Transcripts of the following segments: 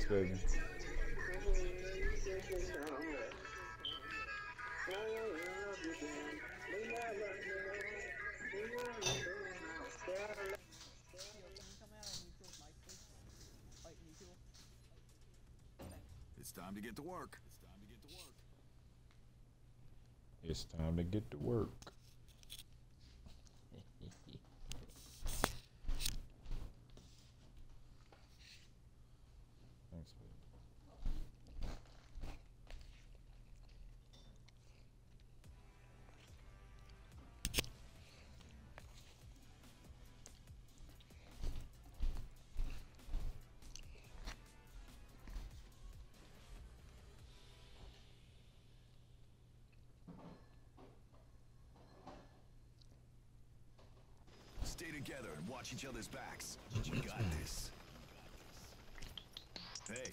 Thanks, baby. It's time to get to work. It's time to get to work. Stay together and watch each other's backs. You got this. Hey.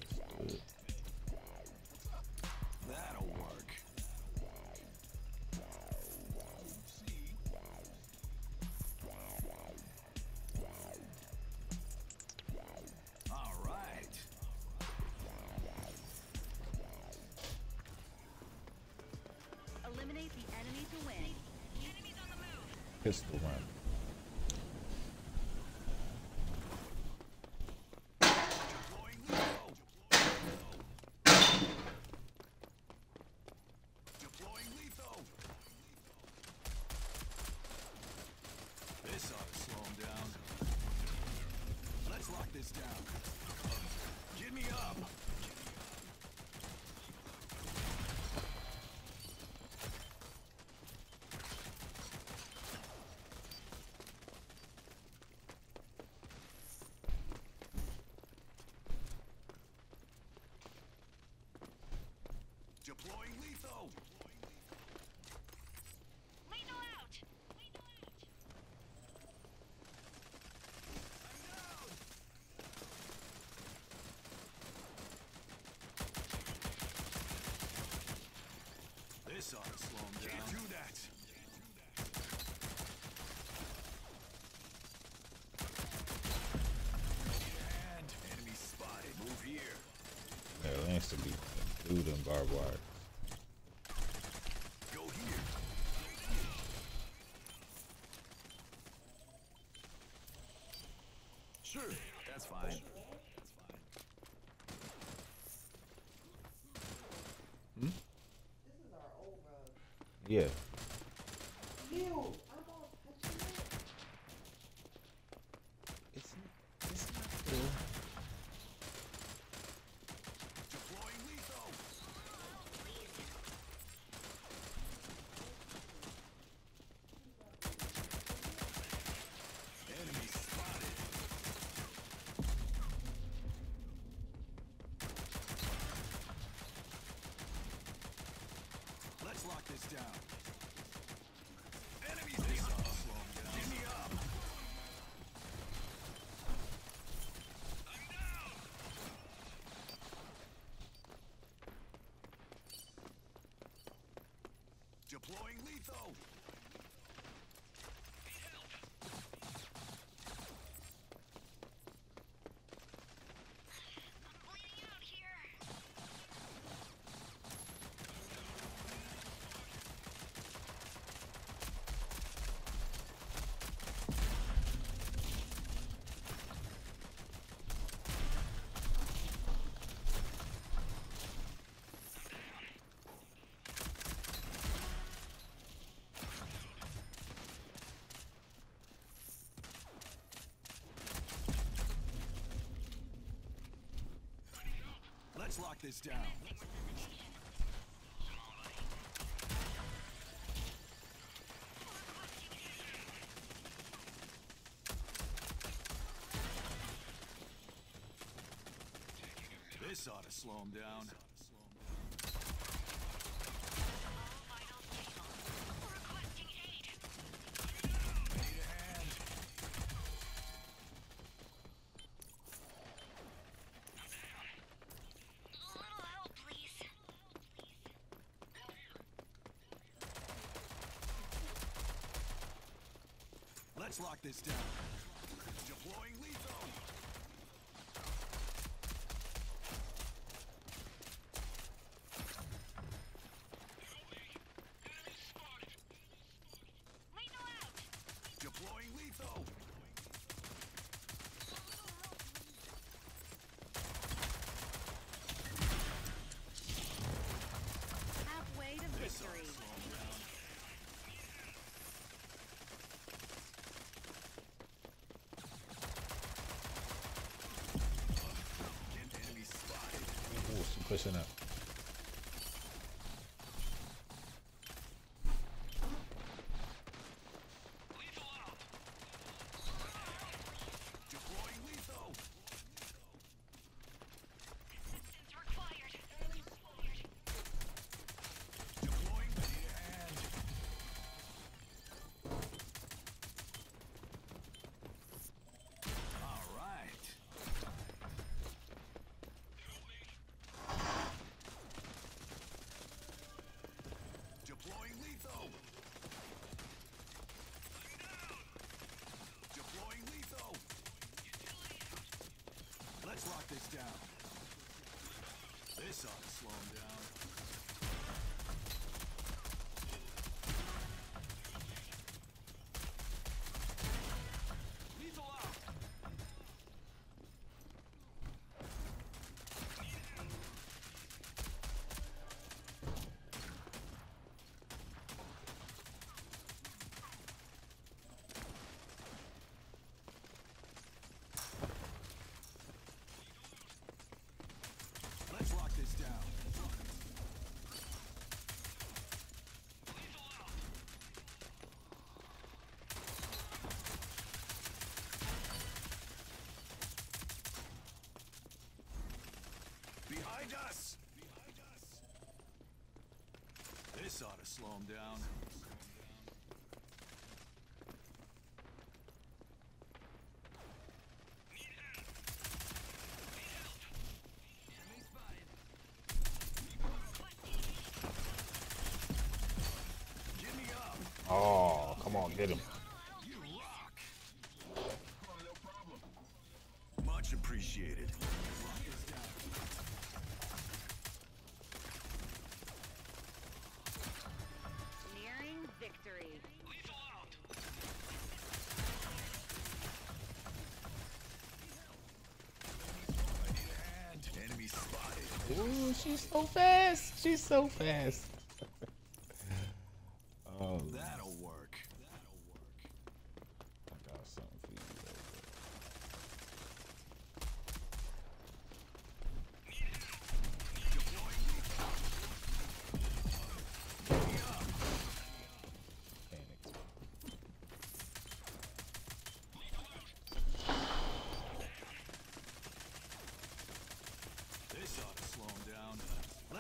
That'll work. All right. Eliminate the enemy to win. The enemy's on the move. Pistol run. Deploying lethal. Deploying lethal. This ought to slow him down. Let's lock this down. Get me up. Deploying lethal. Lethal out! This ought to slow him down. Can't do that. And enemy spotted. Move here. Yeah, Lance to be dude in barbed wire. Yeah. It's, it's not cool. Deploying lethal. Enemy spotted. Let's lock this down. Enemies this ought to slow 'em down. Get me up. I'm down. Deploying lethal. Bleeding out here. Lock this down. This ought to slow him down. Requesting aid. Need a hand. A little help, please. Let's lock this down. Deploying lethal. pushing up. This ought to slow him down. Lethal out. Let's lock this down. Behind us! Behind us! This ought to slow him down. Oh, come on, get him. She's so fast. She's so fast.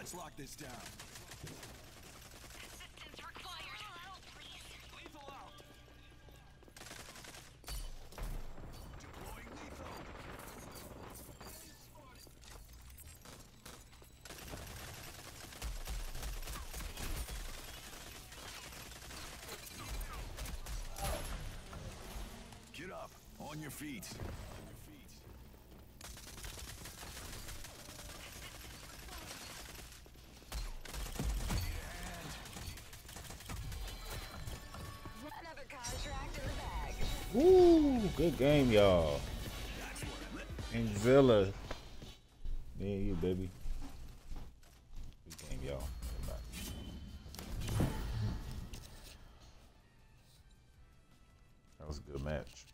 Let's lock this down. Assistance required. Help, please. Lethal out. Deploying lethal. Get up. On your feet. Ooh, good game, y'all. And Zilla. And you, baby. Good game, y'all. That was a good match.